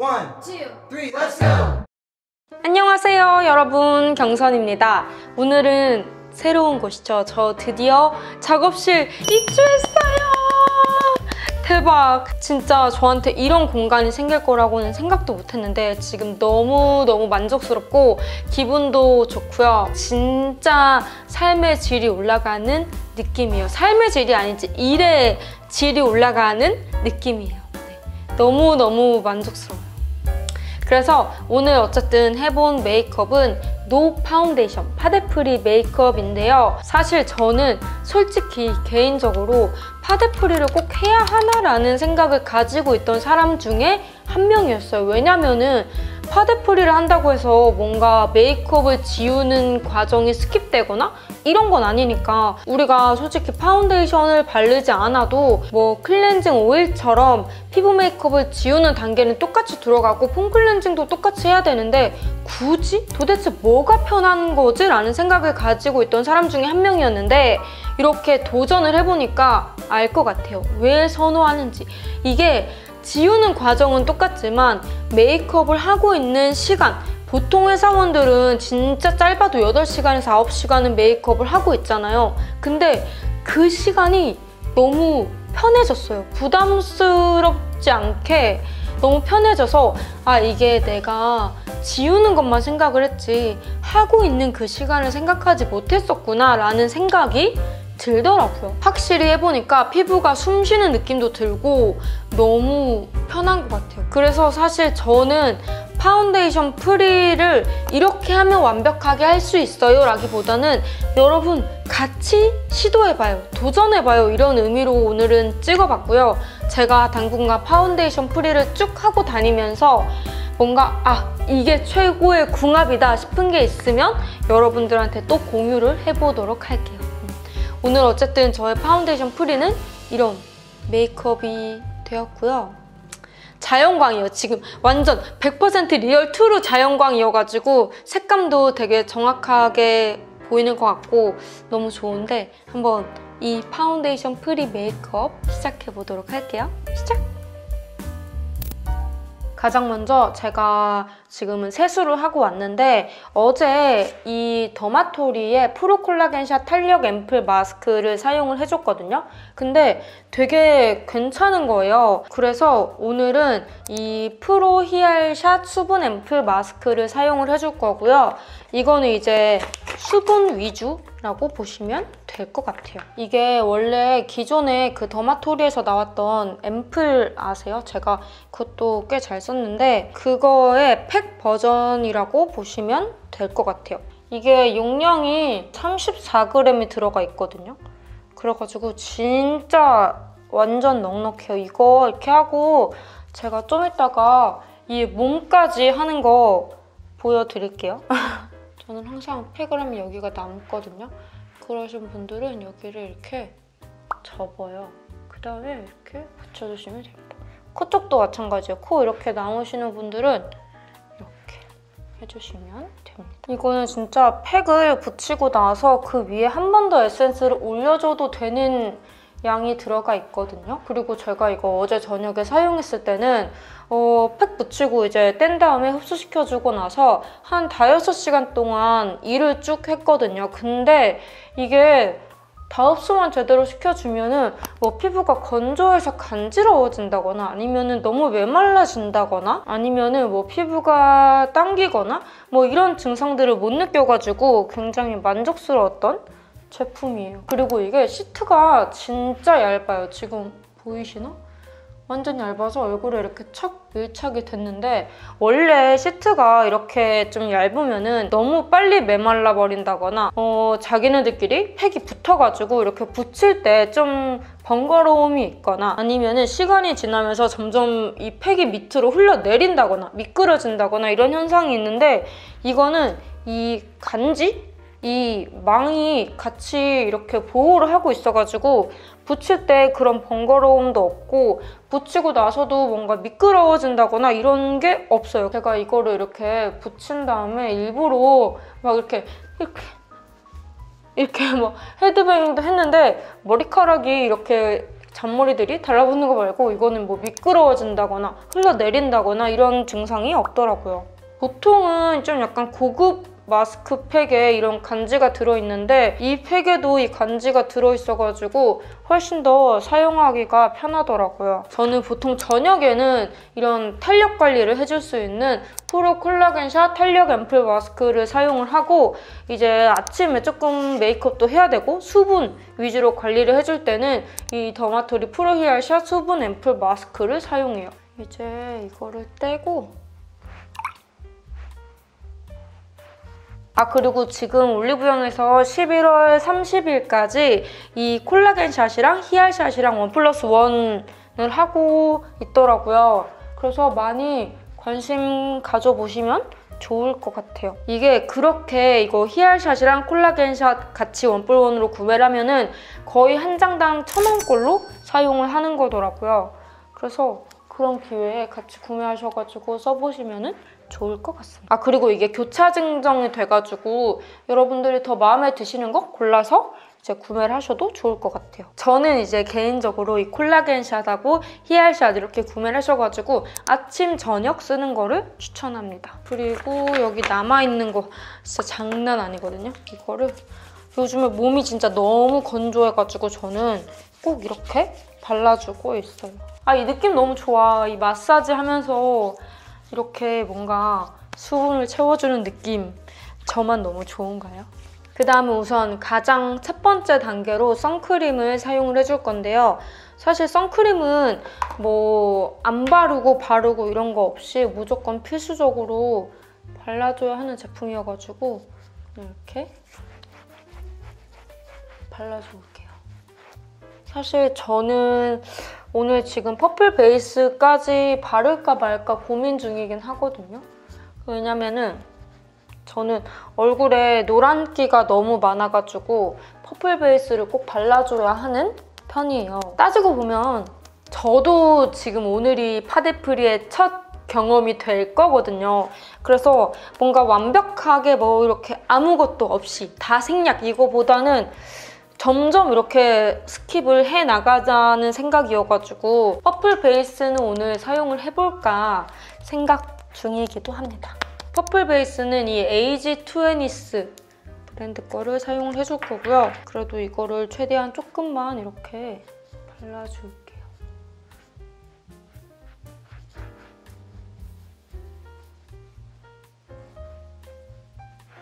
One, two, three, let's go! 안녕하세요 여러분. 경선입니다. 오늘은 새로운 곳이죠. 저 드디어 작업실 입주했어요. 대박. 진짜 저한테 이런 공간이 생길 거라고는 생각도 못했는데 지금 너무너무 만족스럽고 기분도 좋고요. 진짜 삶의 질이 올라가는 느낌이에요. 삶의 질이 아니지 일의 질이 올라가는 느낌이에요. 네. 너무너무 만족스러워요 그래서 오늘 어쨌든 해본 메이크업은 no 파운데이션 파데 free 메이크업인데요. 사실 저는 솔직히 개인적으로 파데 free를 꼭 해야 하나라는 생각을 가지고 있던 사람 중에 한 명이었어요. 왜냐면은 파데 free를 한다고 해서 뭔가 메이크업을 지우는 과정이 skip되거나 이런 건 아니니까 우리가 솔직히 파운데이션을 바르지 않아도 뭐 클렌징 오일처럼 피부 메이크업을 지우는 단계는 똑같이 들어가고 폼 클렌징도 똑같이 해야 되는데 굳이? 도대체 뭐가 편한 거지? 라는 생각을 가지고 있던 사람 중에 한 명이었는데 이렇게 도전을 해보니까 알 것 같아요. 왜 선호하는지. 이게 지우는 과정은 똑같지만 메이크업을 하고 있는 시간 보통 회사원들은 진짜 짧아도 8시간에서 9시간은 메이크업을 하고 있잖아요. 근데 그 시간이 너무 편해졌어요. 부담스럽지 않게 너무 편해져서 아 이게 내가 지우는 것만 생각을 했지 하고 있는 그 시간을 생각하지 못했었구나 라는 생각이 들더라고요. 확실히 해보니까 피부가 숨 쉬는 느낌도 들고 너무 편한 것 같아요. 그래서 사실 저는 파운데이션 free를 이렇게 하면 완벽하게 할 수 있어요 라기보다는 여러분 같이 시도해봐요 도전해봐요 이런 의미로 오늘은 찍어봤고요 제가 당분간 파운데이션 free를 쭉 하고 다니면서 뭔가 아 이게 최고의 궁합이다 싶은 게 있으면 여러분들한테 또 공유를 해보도록 할게요 오늘 어쨌든 저의 파운데이션 free는 이런 메이크업이 되었고요. 자연광이에요. 지금 완전 100% real true 자연광이어가지고 색감도 되게 정확하게 보이는 것 같고 너무 좋은데 한번 이 파운데이션 free 메이크업 시작해보도록 할게요. 시작! 가장 먼저 제가 지금은 세수를 하고 왔는데 어제 이 더마토리의 프로콜라겐샷 탄력 앰플 마스크를 사용을 해줬거든요. 근데 되게 괜찮은 거예요. 그래서 오늘은 이 프로 히알샷 수분 앰플 마스크를 사용을 해줄 거고요. 이거는 이제 수분 위주 라고 보시면 될 것 같아요. 이게 원래 기존에 그 더마토리에서 나왔던 앰플 아세요? 제가 그것도 꽤 잘 썼는데 그거의 팩 버전이라고 보시면 될 것 같아요. 이게 용량이 34g이 들어가 있거든요. 그래가지고 진짜 완전 넉넉해요. 이거 이렇게 하고 제가 좀 이따가 이 몸까지 하는 거 보여드릴게요. 저는 항상 팩을 하면 여기가 남거든요. 그러신 분들은 여기를 이렇게 접어요. 그 다음에 이렇게 붙여주시면 됩니다. 코 쪽도 마찬가지예요. 코 이렇게 남으시는 분들은 이렇게 해주시면 됩니다. 이거는 진짜 팩을 붙이고 나서 그 위에 한 번 더 에센스를 올려줘도 되는 양이 들어가 있거든요. 그리고 제가 이거 어제 저녁에 사용했을 때는 어, 팩 붙이고 이제 뗀 다음에 흡수시켜주고 나서 한 5, 6시간 동안 일을 쭉 했거든요. 근데 이게 다 흡수만 제대로 시켜주면은 뭐 피부가 건조해서 간지러워진다거나 아니면은 너무 메말라진다거나 아니면은 뭐 피부가 당기거나 뭐 이런 증상들을 못 느껴가지고 굉장히 만족스러웠던 제품이에요. 그리고 이게 시트가 진짜 얇아요. 지금 보이시나? 완전 얇아서 얼굴에 이렇게 척 밀착이 됐는데 원래 시트가 이렇게 좀 얇으면 너무 빨리 메말라 버린다거나 어, 자기네들끼리 팩이 붙어가지고 이렇게 붙일 때 좀 번거로움이 있거나 아니면 시간이 지나면서 점점 이 팩이 밑으로 흘러내린다거나 미끄러진다거나 이런 현상이 있는데 이거는 이 간지? 이 망이 같이 이렇게 보호를 하고 있어가지고 붙일 때 그런 번거로움도 없고 붙이고 나서도 뭔가 미끄러워진다거나 이런 게 없어요. 제가 이거를 이렇게 붙인 다음에 일부러 막 이렇게 이렇게 이렇게 뭐 헤드뱅잉도 했는데 머리카락이 이렇게 잔머리들이 달라붙는 거 말고 이거는 뭐 미끄러워진다거나 흘러내린다거나 이런 증상이 없더라고요. 보통은 좀 약간 고급 마스크 팩에 이런 간지가 들어있는데 이 팩에도 이 간지가 들어있어가지고 훨씬 더 사용하기가 편하더라고요. 저는 보통 저녁에는 이런 탄력 관리를 해줄 수 있는 프로 콜라겐샷 탄력 앰플 마스크를 사용을 하고 이제 아침에 조금 메이크업도 해야 되고 수분 위주로 관리를 해줄 때는 이 더마토리 프로 히알샷 수분 앰플 마스크를 사용해요. 이제 이거를 떼고 아 그리고 지금 올리브영에서 11월 30일까지 이 콜라겐 샷이랑 히알 샷이랑 원 플러스 원을 하고 있더라고요. 그래서 많이 관심 가져보시면 좋을 것 같아요. 이게 그렇게 이거 히알샷이랑 콜라겐샷 같이 원뿔원으로 구매를 하면은 거의 한 장당 천 원꼴로 사용을 하는 거더라고요. 그래서 그런 기회에 같이 구매하셔가지고 써보시면은 좋을 것 같습니다. 아 그리고 이게 교차 증정이 돼가지고 여러분들이 더 마음에 드시는 거 골라서 이제 구매를 하셔도 좋을 것 같아요. 저는 이제 개인적으로 이 콜라겐 샷하고 히알 샷 이렇게 구매를 하셔가지고 아침, 저녁 쓰는 거를 추천합니다. 그리고 여기 남아있는 거 진짜 장난 아니거든요. 이거를 요즘에 몸이 진짜 너무 건조해가지고 저는 꼭 이렇게 발라주고 있어요. 아, 이 느낌 너무 좋아. 이 마사지 하면서 이렇게 뭔가 수분을 채워주는 느낌 저만 너무 좋은가요? 그 다음은 우선 가장 첫 번째 단계로 선크림을 사용을 해줄 건데요. 사실 선크림은 뭐 안 바르고 바르고 이런 거 없이 무조건 필수적으로 발라줘야 하는 제품이어가지고 이렇게 발라줄게요. 사실 저는 오늘 지금 purple 베이스까지 바를까 말까 고민 중이긴 하거든요. 왜냐면은 저는 얼굴에 노란기가 너무 많아가지고 purple 베이스를 꼭 발라줘야 하는 편이에요. 따지고 보면 저도 지금 오늘이 파데 free의 첫 경험이 될 거거든요. 그래서 뭔가 완벽하게 뭐 이렇게 아무것도 없이 다 생략 이거보다는 점점 이렇게 skip을 해 나가자는 생각이어가지고 purple 베이스는 오늘 사용을 해볼까 생각 중이기도 합니다. purple 베이스는 이 에이지 투애니스 브랜드 거를 사용을 해줄 거고요. 그래도 이거를 최대한 조금만 이렇게 발라줄게요.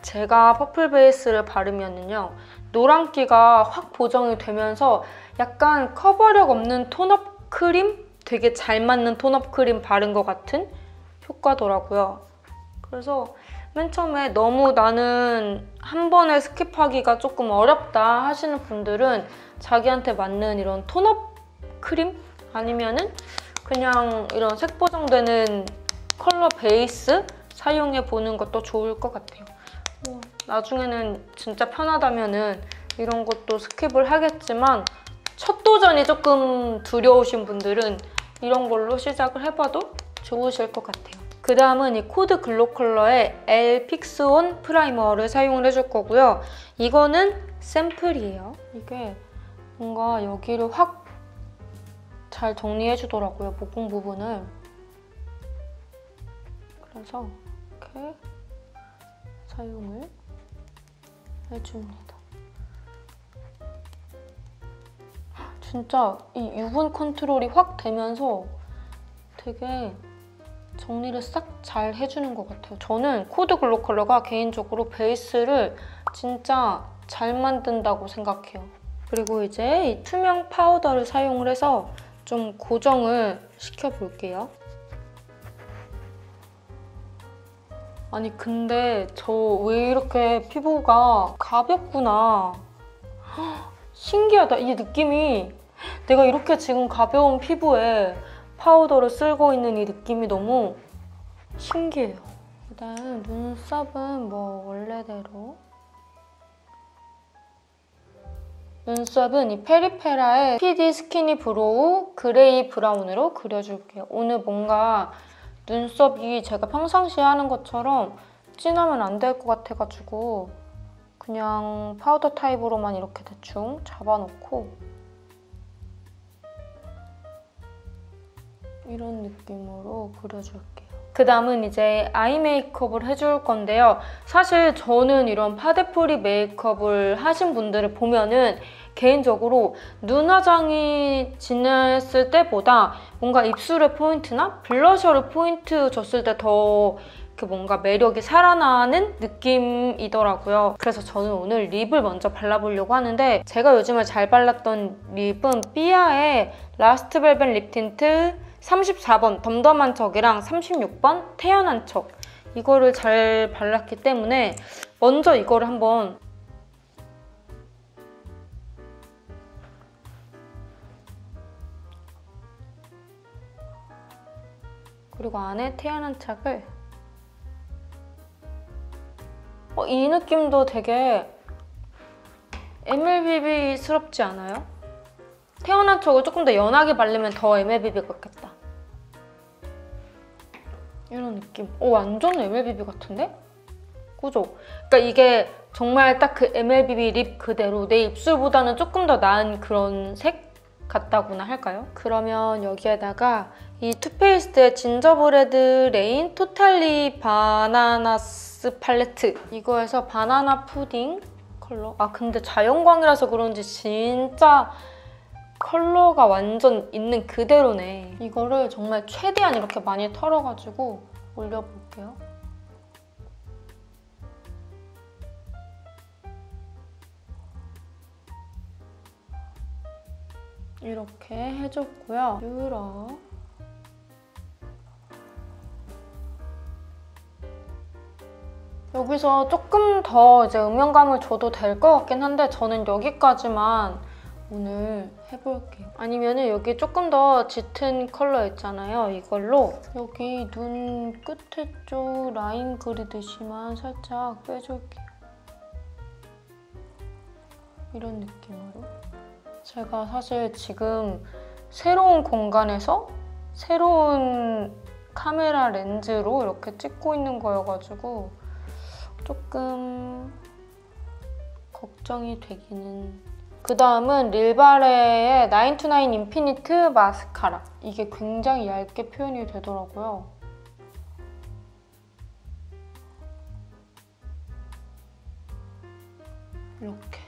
제가 purple 베이스를 바르면은요. 노란기가 확 보정이 되면서 약간 커버력 없는 tone-up 크림? 되게 잘 맞는 tone-up 크림 바른 것 같은 효과더라고요. 그래서 맨 처음에 너무 나는 한 번에 skip하기가 조금 어렵다 하시는 분들은 자기한테 맞는 이런 tone-up 크림? 아니면은 그냥 이런 색 보정되는 컬러 베이스 사용해 보는 것도 좋을 것 같아요. 뭐 나중에는 진짜 편하다면은 이런 것도 skip을 하겠지만 첫 도전이 조금 두려우신 분들은 이런 걸로 시작을 해봐도 좋으실 것 같아요. 그 다음은 이 코드 글로 컬러의 엘 픽스온 프라이머를 사용을 해줄 거고요. 이거는 샘플이에요. 이게 뭔가 여기를 확 잘 정리해주더라고요. 모공 부분을. 그래서 이렇게 사용을 해줍니다. 진짜 이 유분 컨트롤이 확 되면서 되게 정리를 싹 잘 해주는 것 같아요. 저는 코드 글로 컬러가 개인적으로 베이스를 진짜 잘 만든다고 생각해요. 그리고 이제 이 투명 파우더를 사용을 해서 좀 고정을 시켜볼게요. 아니 근데 저 왜 이렇게 피부가 가볍구나. 신기하다. 이 느낌이 내가 이렇게 지금 가벼운 피부에 파우더를 쓸고 있는 이 느낌이 너무 신기해요. 일단 눈썹은 뭐 원래대로 눈썹은 이 페리페라의 PD 스키니 브로우 그레이 브라운으로 그려줄게요. 오늘 뭔가 눈썹이 제가 평상시에 하는 것처럼 진하면 안 될 것 같아가지고 그냥 파우더 타입으로만 이렇게 대충 잡아놓고 이런 느낌으로 그려줄게요. 그 다음은 이제 eye 메이크업을 해줄 건데요. 사실 저는 이런 파데프리 메이크업을 하신 분들을 보면은 개인적으로 눈 화장이 진했을 때보다 뭔가 입술의 포인트나 blusher를 포인트 줬을 때 더 이렇게 뭔가 매력이 살아나는 느낌이더라고요. 그래서 저는 오늘 lip을 먼저 발라보려고 하는데 제가 요즘에 잘 발랐던 lip은 삐아의 Last Velvet Lip Tint 34번 덤덤한 척이랑 36번 태연한 척 이거를 잘 발랐기 때문에 먼저 이거를 한번 그리고 안에 태연한 척을 어, 이 느낌도 되게 MLBB스럽지 않아요? 태어난 척을 조금 더 연하게 바르면 더 MLBB 같겠다. 이런 느낌. 오, 완전 MLBB 같은데? 그죠? 그러니까 이게 정말 딱 그 MLBB lip 그대로 내 입술보다는 조금 더 나은 그런 색 같다고나 할까요? 그러면 여기에다가 이 Too Faced의 Gingerbread Lane Totally Bananas 팔레트. 이거에서 Banana Pudding 컬러. 아 근데 자연광이라서 그런지 진짜 컬러가 완전 있는 그대로네. 이거를 정말 최대한 이렇게 많이 털어가지고 올려볼게요. 이렇게 해줬고요. 유러 여기서 조금 더 이제 음영감을 줘도 될 것 같긴 한데 저는 여기까지만 오늘 해볼게요. 아니면 여기 조금 더 짙은 컬러 있잖아요. 이걸로 여기 눈 끝에 쪽 라인 그리듯이만 살짝 빼줄게요. 이런 느낌으로. 제가 사실 지금 새로운 공간에서 새로운 카메라 렌즈로 이렇게 찍고 있는 거여가지고 조금 걱정이 되기는. 그 다음은 릴바레의 929 인피니트 마스카라. 이게 굉장히 얇게 표현이 되더라고요. 이렇게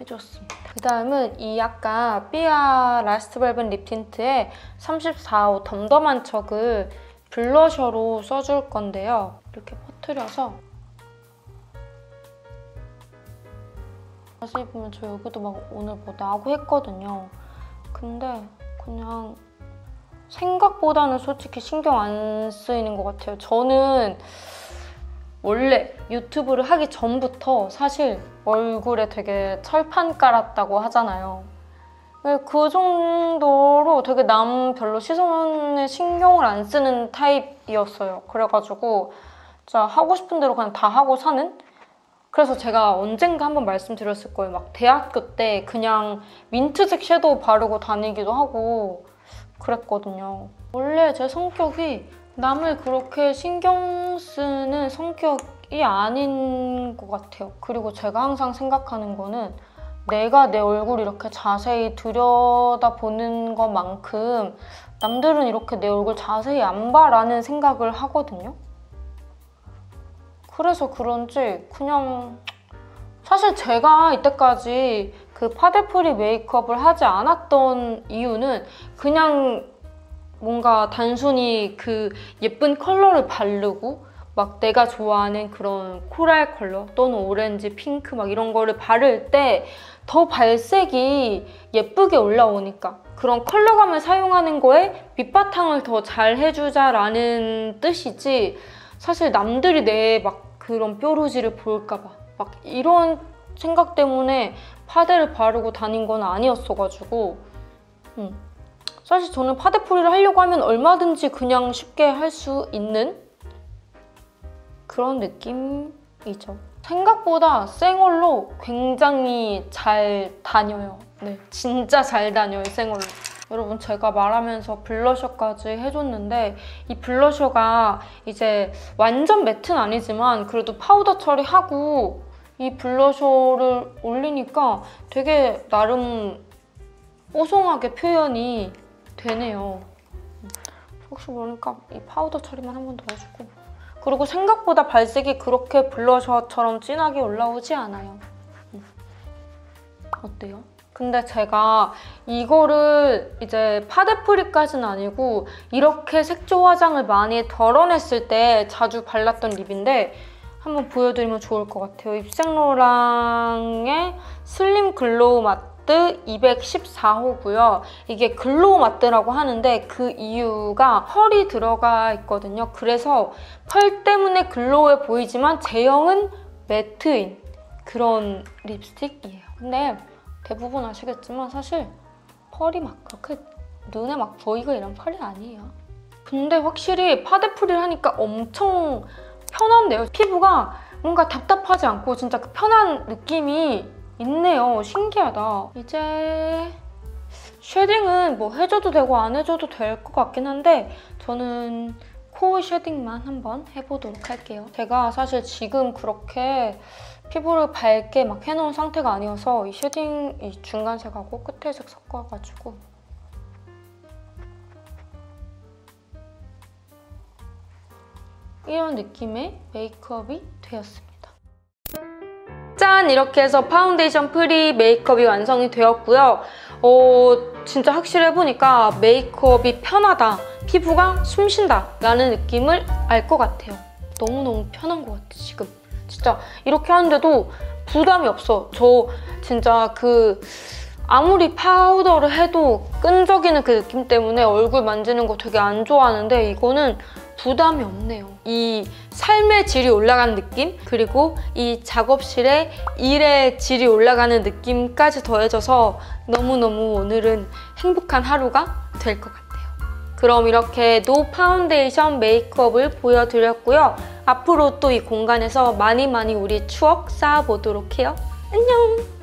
해줬습니다. 그 다음은 이 아까 삐아 Last Velvet Lip Tint의 34호 덤덤한 척을 blusher로 써줄 건데요. 이렇게 퍼트려서 자세히 보면 저 여기도 막 오늘 뭐 나고 했거든요. 근데 그냥 생각보다는 솔직히 신경 안 쓰이는 것 같아요. 저는 원래 유튜브를 하기 전부터 사실 얼굴에 되게 철판 깔았다고 하잖아요. 네, 그 정도로 되게 남 별로 시선에 신경을 안 쓰는 타입이었어요. 그래가지고 진짜 하고 싶은 대로 그냥 다 하고 사는? 그래서 제가 언젠가 한번 말씀드렸을 거예요. 막 대학교 때 그냥 민트색 섀도우 바르고 다니기도 하고 그랬거든요. 원래 제 성격이 남을 그렇게 신경 쓰는 성격이 아닌 것 같아요. 그리고 제가 항상 생각하는 거는 내가 내 얼굴 이렇게 자세히 들여다보는 것만큼 남들은 이렇게 내 얼굴 자세히 안 봐라는 생각을 하거든요. 그래서 그런지 그냥 사실 제가 이때까지 그 파데프리 메이크업을 하지 않았던 이유는 그냥 뭔가 단순히 그 예쁜 컬러를 바르고 막 내가 좋아하는 그런 coral 컬러 또는 오렌지, 핑크 막 이런 거를 바를 때 더 발색이 예쁘게 올라오니까 그런 컬러감을 사용하는 거에 밑바탕을 더 잘 해주자라는 뜻이지 사실 남들이 내 막 그런 뾰루지를 볼까봐 막 이런 생각 때문에 파데를 바르고 다닌 건 아니었어가지고 음. 사실 저는 파데프리를 하려고 하면 얼마든지 그냥 쉽게 할 수 있는 그런 느낌이죠. 생각보다 생얼로 굉장히 잘 다녀요. 네, 진짜 잘 다녀요, 생얼로. 여러분 제가 말하면서 blusher까지 해줬는데 이 blusher가 이제 완전 matte는 아니지만 그래도 파우더 처리하고 이 blusher를 올리니까 되게 나름 뽀송하게 표현이 되네요. 혹시 모르니까 이 파우더 처리만 한 번 더 해주고 그리고 생각보다 발색이 그렇게 blusher처럼 진하게 올라오지 않아요. 음. 어때요? 근데 제가 이거를 이제 파데프리까지는 아니고 이렇게 색조 화장을 많이 덜어냈을 때 자주 발랐던 lip인데 한번 보여드리면 좋을 것 같아요. 입생로랑의 Slim Glow Matte 214호고요. 이게 Glow Matte라고 하는데 그 이유가 pearl이 들어가 있거든요. 그래서 pearl 때문에 glow해 보이지만 제형은 matte인 그런 립스틱이에요. 근데 대부분 아시겠지만 사실 pearl이 막 그렇게 눈에 막 보이고 이런 pearl이 아니에요. 근데 확실히 파데프리를 하니까 엄청 편한데요. 피부가 뭔가 답답하지 않고 진짜 그 편한 느낌이 있네요. 신기하다. 이제 shading은 뭐 해줘도 되고 안 해줘도 될 것 같긴 한데 저는 코 shading만 한번 해보도록 할게요. 제가 사실 지금 그렇게 피부를 밝게 막 해놓은 상태가 아니어서 이 shading 이 중간색하고 끝에색 섞어가지고 이런 느낌의 메이크업이 되었습니다. 짠! 이렇게 해서 파운데이션 free 메이크업이 완성이 되었고요. 어, 진짜 확실히 해보니까 메이크업이 편하다, 피부가 숨쉰다 라는 느낌을 알 것 같아요. 너무너무 편한 것 같아, 지금. 진짜 이렇게 하는데도 부담이 없어. 저 진짜 그 아무리 파우더를 해도 끈적이는 그 느낌 때문에 얼굴 만지는 거 되게 안 좋아하는데 이거는 부담이 없네요. 이 삶의 질이 올라가는 느낌 그리고 이 작업실의 일의 질이 올라가는 느낌까지 더해져서 너무너무 오늘은 행복한 하루가 될 것 같아요. 그럼 이렇게 no 파운데이션 메이크업을 보여드렸고요. 앞으로 또 이 공간에서 많이 많이 우리 추억 쌓아보도록 해요. 안녕!